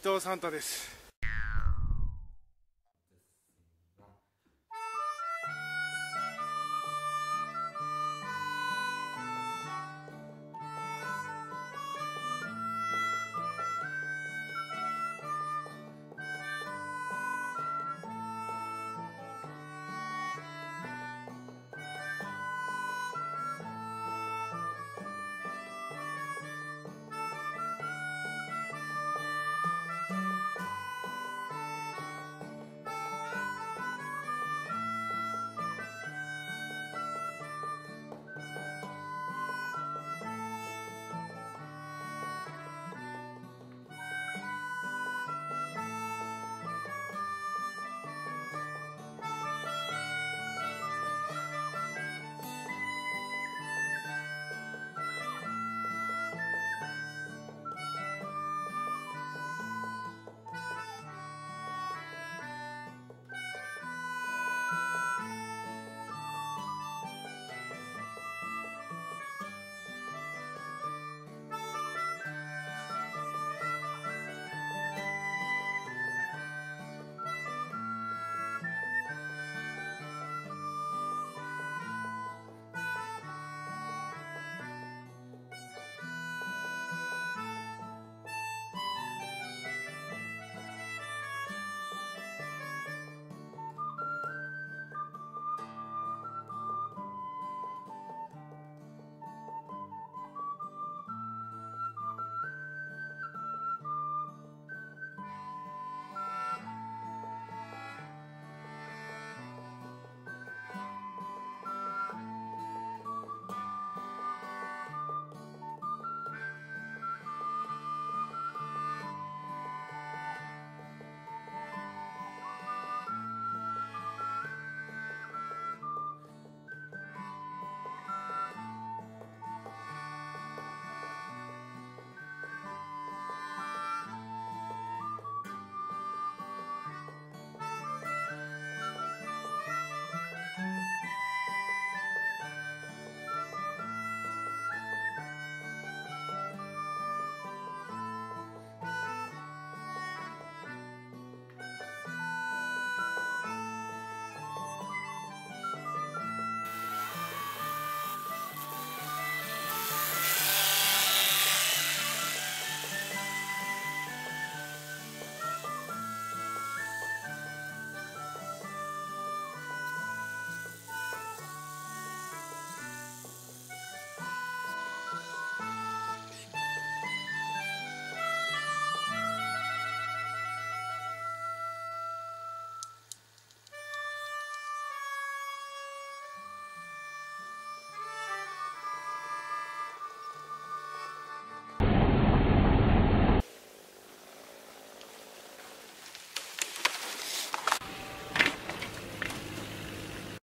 伊藤サンタです。